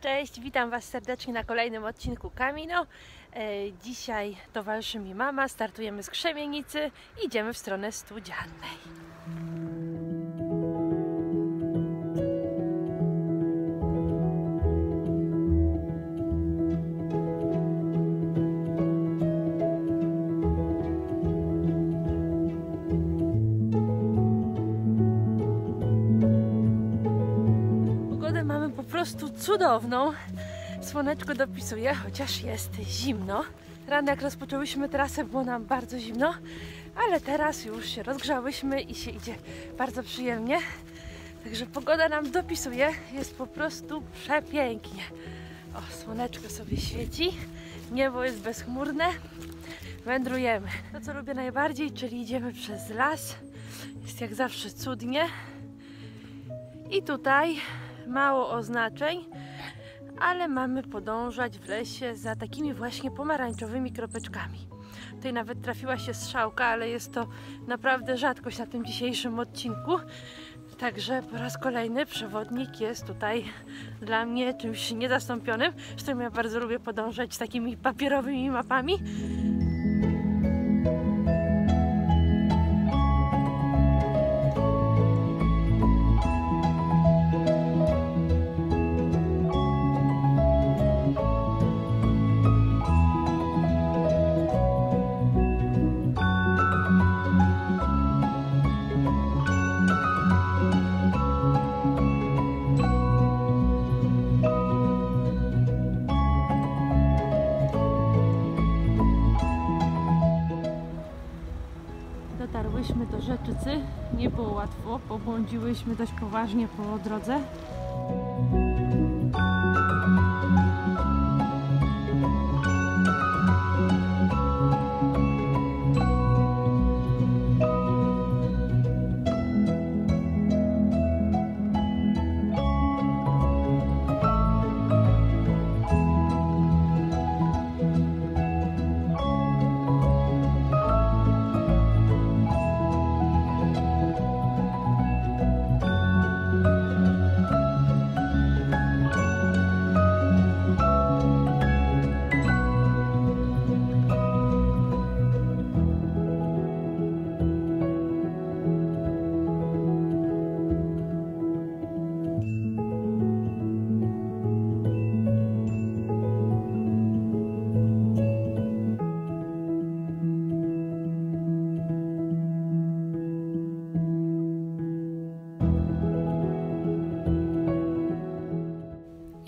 Cześć, witam Was serdecznie na kolejnym odcinku Camino. E, Dzisiaj towarzyszy mi mama, startujemy z Krzemienicy, idziemy w stronę Studziannej. Mamy po prostu cudowną. Słoneczko dopisuje, chociaż jest zimno. Rano jak rozpoczęłyśmy trasę było nam bardzo zimno, ale teraz już się rozgrzałyśmy i się idzie bardzo przyjemnie. Także pogoda nam dopisuje, jest po prostu przepięknie. O, słoneczko sobie świeci, niebo jest bezchmurne. Wędrujemy. To co lubię najbardziej, czyli idziemy przez las. Jest jak zawsze cudnie. I tutaj mało oznaczeń, ale mamy podążać w lesie za takimi właśnie pomarańczowymi kropeczkami. Tutaj nawet trafiła się strzałka, ale jest to naprawdę rzadkość na tym dzisiejszym odcinku. Także po raz kolejny przewodnik jest tutaj dla mnie czymś niezastąpionym. Zresztą ja bardzo lubię podążać z takimi papierowymi mapami. Dotarłyśmy do Rzeczycy. Nie było łatwo, pobłądziłyśmy dość poważnie po drodze.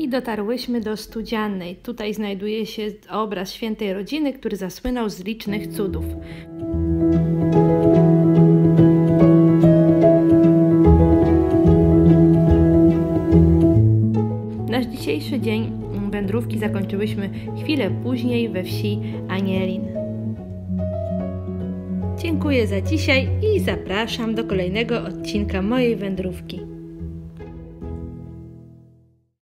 Dotarłyśmy do Studziannej. Tutaj znajduje się obraz świętej rodziny, który zasłynął z licznych cudów. Nasz dzisiejszy dzień wędrówki zakończyłyśmy chwilę później we wsi Anielin. Dziękuję za dzisiaj i zapraszam do kolejnego odcinka mojej wędrówki.